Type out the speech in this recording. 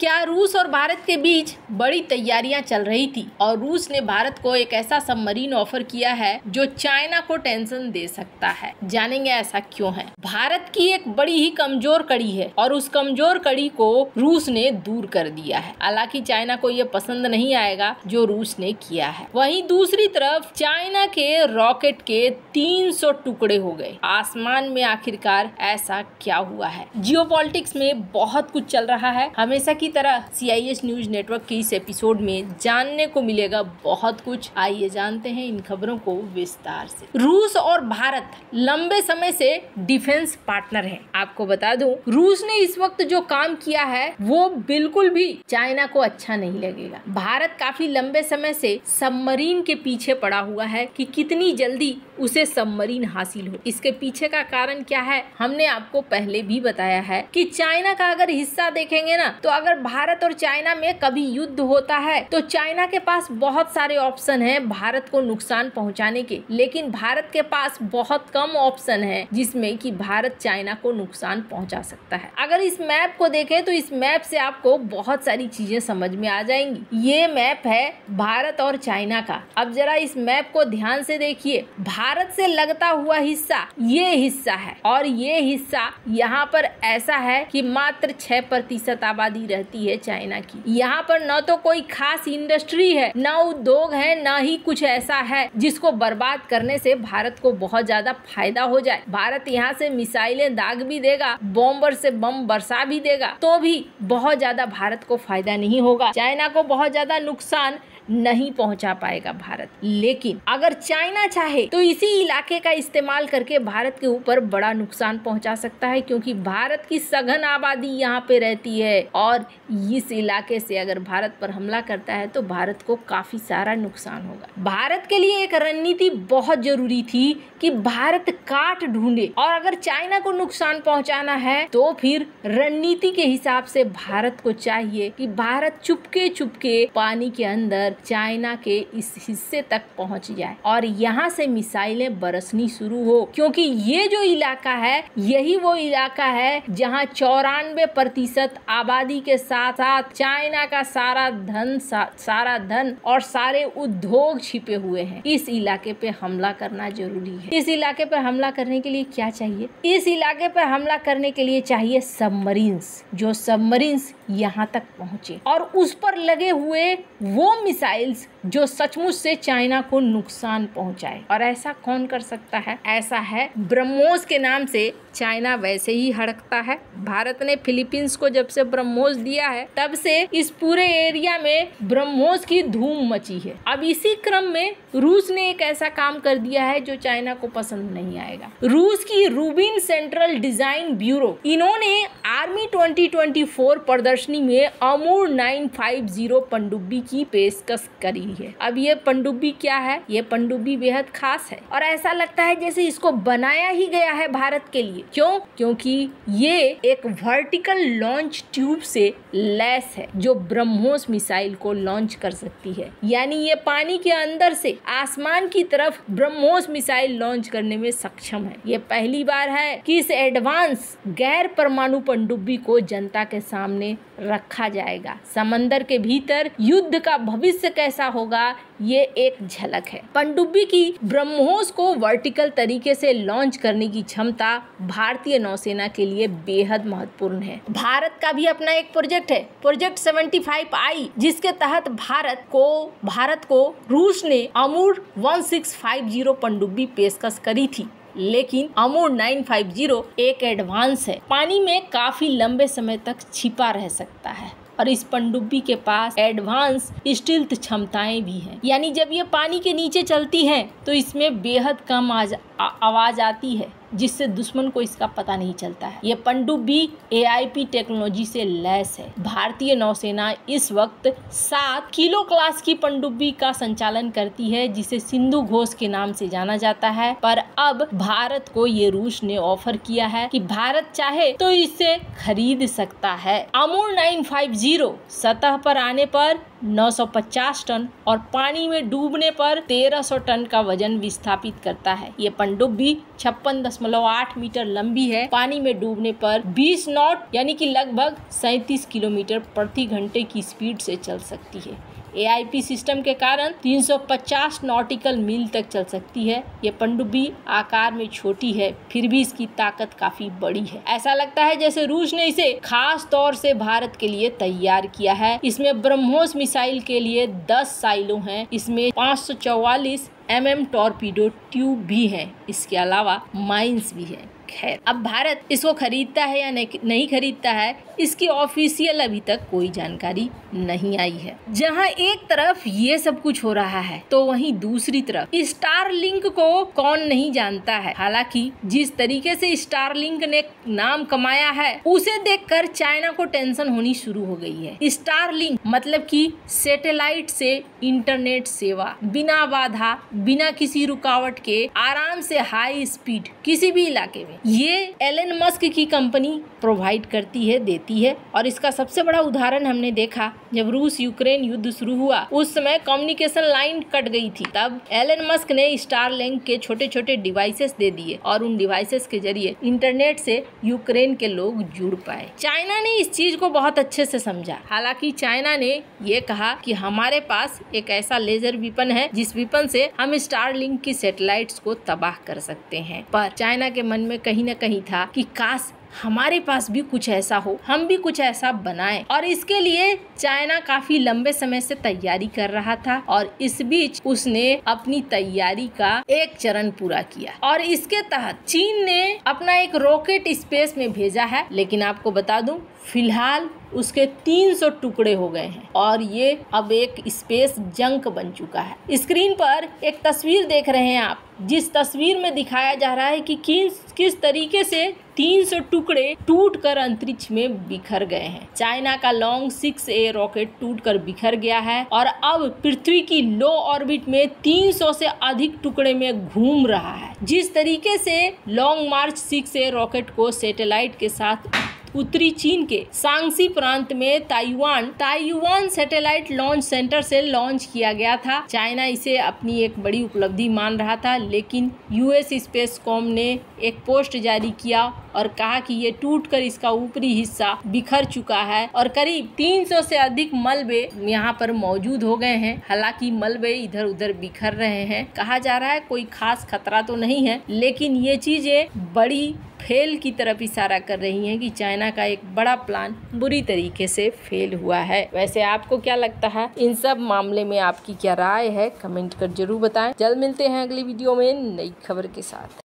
क्या रूस और भारत के बीच बड़ी तैयारियाँ चल रही थी? और रूस ने भारत को एक ऐसा सबमरीन ऑफ़र किया है जो चाइना को टेंशन दे सकता है। जानेंगे ऐसा क्यों है? भारत की एक बड़ी ही कमज़ोर कड़ी है और उस कमज़ोर कड़ी को रूस ने दूर कर दिया है। हालाँकि चाइना को ये पसंद नहीं आएगा जो रूस ने किया है। वहीं दूसरी तरफ़ चाइना के रॉकेट के 300 टुकड़े हो गए। आसमान में आखिरकार ऐसा क्या हुआ है? जियो में बहुत कुछ चल रहा है। हमेशा की तरह C I S news network के इस एपिसोड में जानने को मिलेगा बहुत कुछ। आइए जानते हैं इन खबरों को विस्तार से। रूस और भारत लंबे समय से डिफेंस पार्टनर है। आपको बता दूँ, रूस ने इस वक्त जो काम किया है, वो बिल्कुल भी चाइना को अच्छा नहीं लगेगा। भारत काफ़ी लंबे समय से सबमरीन के पीछे पड़ा हुआ है कि कितनी जल्दी उसे सबमरीन हासिल हो। इसके पीछे का कारण क्या है, हमने आपको पहले भी बताया है कि चाइना का अगर हिस्सा देखेंगे ना तो अगर भारत और चाइना में कभी युद्ध होता है तो चाइना के पास बहुत सारे ऑप्शन हैं भारत को नुकसान पहुँचाने के। लेकिन भारत के पास बहुत कम ऑप्शन है जिसमें कि भारत चाइना को नुकसान पहुँचा सकता है। अगर इस मैप को देखें तो इस मैप से आपको बहुत सारी चीज़ें समझ में आ जाएँगी। ये मैप है भारत और चाइना का। अब जरा इस मैप को ध्यान से देखिए। भारत से लगता हुआ हिस्सा ये हिस्सा है और ये हिस्सा यहाँ पर ऐसा है कि मात्र छह प्रतिशत आबादी रहती रहती है चाइना की। यहाँ पर न तो कोई खास इंडस्ट्री है, न उद्योग है, न ही कुछ ऐसा है जिसको बर्बाद करने से भारत को बहुत ज़्यादा फ़ायदा हो जाए। भारत यहाँ से मिसाइलें दाग भी देगा, बॉम्बर से बम बरसा भी देगा तो भी बहुत ज़्यादा भारत को फ़ायदा नहीं होगा। चाइना को बहुत ज़्यादा नुकसान नहीं पहुँचा पाएगा भारत। लेकिन अगर चाइना चाहे तो इसी इलाके का इस्तेमाल करके भारत के ऊपर बड़ा नुकसान पहुँचा सकता है, क्योंकि भारत की सघन आबादी यहाँ पे रहती है और इस इलाके से अगर भारत पर हमला करता है तो भारत को काफ़ी सारा नुकसान होगा। भारत के लिए एक रणनीति बहुत ज़रूरी थी कि भारत काट ढूंढे, और अगर चाइना को नुकसान पहुंचाना है तो फिर रणनीति के हिसाब से भारत को चाहिए कि भारत चुपके चुपके पानी के अंदर चाइना के इस हिस्से तक पहुँच जाए। और यहाँ से मिसाइलें बरसनी शुरू हो, क्योंकि ये जो इलाका है, यही वो इलाका है जहाँ चौरानवे प्रतिशत आबादी के साथ साथ चाइना का सारा धन सा, सारा धन और सारे उद्योग छिपे हुए हैं। इस इलाके पे हमला करना ज़रूरी है। इस इलाके पर हमला करने के लिए क्या चाहिए? इस इलाके पर हमला करने के लिए चाहिए सबमरीन्स जो सबमरीन्स यहाँ तक पहुँचे और उस पर लगे हुए वो मिसाइल्स जो सचमुच से चाइना को नुकसान पहुँचाए। और ऐसा कौन कर सकता है? ऐसा है ब्रह्मोस के नाम से चाइना वैसे ही हड़कता है। भारत ने फिलीपींस को जब से ब्रह्मोस दिया है, तब से इस पूरे एरिया में ब्रह्मोस की धूम मची है। अब इसी क्रम में रूस ने एक ऐसा काम कर दिया है जो चाइना को पसंद नहीं आएगा। रूस की रूबिन सेंट्रल डिज़ाइन ब्यूरो, इन्होंने आर्मी 2024 प्रदर्शनी में अमूर 950 पनडुब्बी की पेशकश करी है। अब ये पनडुब्बी क्या है? ये पनडुब्बी बेहद खास है। और ऐसा लगता है जैसे इसको बनाया ही गया है भारत के लिए। क्यों? क्योंकि ये एक वर्टिकल लॉन्च ट्यूब से लेस है, जो ब्रह्मोस मिसाइल को लॉन्च कर सकती है। यानी ये पानी के अंदर से आसमान की तरफ़ ब्रह्मोस मिसाइल लॉन्च करने में सक्षम है। ये पहली बार है कि इस एडवांस गैर परमाणु पनडुब्बी को जनता के सामने रखा जाएगा। समंदर के भीतर युद्ध का भविष्य कैसा होगा, ये एक झलक है। पनडुब्बी की ब्रह्मोस को वर्टिकल तरीके से लॉन्च करने की क्षमता भारतीय नौसेना के लिए बेहद महत्वपूर्ण है। भारत का भी अपना एक प्रोजेक्ट है, प्रोजेक्ट 75 आई, जिसके तहत भारत को भारत को रूस ने अमूर 1650 पनडुब्बी पेशकश करी थी, लेकिन अमूर 950 एक एडवांस है। पानी में काफ़ी लंबे समय तक छिपा रह सकता है, और इस पनडुब्बी के पास एडवांस स्टिल्थ क्षमताएँ भी हैं। यानी जब ये पानी के नीचे चलती हैं तो इसमें बेहद कम आवाज़ आती है। जिससे दुश्मन को इसका पता नहीं चलता है। ये पनडुब्बी एआईपी टेक्नोलॉजी से लैस है। भारतीय नौसेना इस वक्त सात किलो क्लास की पनडुब्बी का संचालन करती है, जिसे सिंधु घोष के नाम से जाना जाता है। पर अब भारत को ये रूस ने ऑफ़र किया है कि भारत चाहे तो इसे खरीद सकता है। अमूर 950 सतह पर आने पर 950 टन और पानी में डूबने पर 1300 टन का वज़न विस्थापित करता है। ये पनडुब्बी छप्पन दशमलव आठ मीटर लंबी है। पानी में डूबने पर 20 नॉट यानी कि लगभग सैतीस किलोमीटर प्रति घंटे की स्पीड से चल सकती है। एआईपी सिस्टम के कारण 350 नॉटिकल मील तक चल सकती है। ये पनडुब्बी आकार में छोटी है, फिर भी इसकी ताकत काफ़ी बड़ी है। ऐसा लगता है जैसे रूस ने इसे खास तौर से भारत के लिए तैयार किया है। इसमें ब्रह्मोस मिसाइल के लिए 10 साइलों हैं। इसमें पाँच एम एम टॉर्पीडो ट्यूब भी है। इसके अलावा माइंस भी है। खैर अब भारत इसको खरीदता है या नहीं खरीदता है, इसकी ऑफिशियल अभी तक कोई जानकारी नहीं आई है। जहाँ एक तरफ़ ये सब कुछ हो रहा है तो वहीं दूसरी तरफ़ स्टार लिंक को कौन नहीं जानता है। हालाँकि जिस तरीके से स्टार लिंक ने नाम कमाया है, उसे देखकर चाइना को टेंशन होनी शुरू हो गई है। स्टार लिंक मतलब की सेटेलाइट से इंटरनेट सेवा, बिना बाधा, बिना किसी रुकावट के, आराम से हाई स्पीड किसी भी इलाके में ये एलन मस्क की कंपनी प्रोवाइड करती है, देती है। और इसका सबसे बड़ा उदाहरण हमने देखा, जब रूस यूक्रेन युद्ध शुरू हुआ, उस समय कम्युनिकेशन लाइन कट गई थी। तब एलन मस्क ने स्टार के छोटे छोटे डिवाइसेस दे दिए और उन डिवाइसेस के ज़रिए इंटरनेट से यूक्रेन के लोग जुड़ पाए। चाइना ने इस चीज़ को बहुत अच्छे से समझा। हालाँकि चाइना ने ये कहा कि हमारे पास एक ऐसा लेजर विपन है, जिस विपन से हम स्टार की सेटेलाइट्स को तबाह कर सकते हैं। पर चाइना के मन में कहीं ना कहीं था कि काश हमारे पास भी कुछ ऐसा हो, हम भी कुछ ऐसा बनाएँ। और इसके लिए चाइना काफ़ी लंबे समय से तैयारी कर रहा था और इस बीच उसने अपनी तैयारी का एक चरण पूरा किया। और इसके तहत चीन ने अपना एक रॉकेट स्पेस में भेजा है, लेकिन आपको बता दूँ, फ़िलहाल उसके 300 टुकड़े हो गए हैं और ये अब एक स्पेस जंक बन चुका है। स्क्रीन पर एक तस्वीर देख रहे हैं आप, जिस तस्वीर में दिखाया जा रहा है कि किस किस तरीके से 300 टुकड़े टूटकर अंतरिक्ष में बिखर गए हैं। चाइना का लॉन्ग सिक्स ए रॉकेट टूटकर बिखर गया है और अब पृथ्वी की लो ऑर्बिट में 300 से अधिक टुकड़े में घूम रहा है। जिस तरीके से long march six A rocket को सैटेलाइट के साथ उत्तरी चीन के सांगसी प्रांत में Taiyuan Taiyuan satellite launch center से लॉन्च किया गया था। चाइना इसे अपनी एक बड़ी उपलब्धि मान रहा था, लेकिन यूएस स्पेस कॉम ने एक पोस्ट जारी किया और कहा कि ये टूटकर इसका ऊपरी हिस्सा बिखर चुका है और करीब 300 से अधिक मलबे यहाँ पर मौजूद हो गए हैं। हालाँकि मलबे इधर उधर बिखर रहे हैं। कहा जा रहा है कोई खास खतरा तो नहीं है, लेकिन ये चीज़ें बड़ी फेल की तरफ़ इशारा कर रही हैं कि चाइना का एक बड़ा प्लान बुरी तरीके से फेल हुआ है। वैसे आपको क्या लगता है? इन सब मामले में आपकी क्या राय है? कमेंट कर ज़रूर बताएँ। जल्द मिलते हैं अगली वीडियो में नई खबर के साथ।